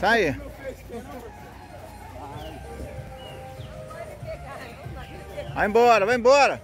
Sai. Vai embora, vai embora.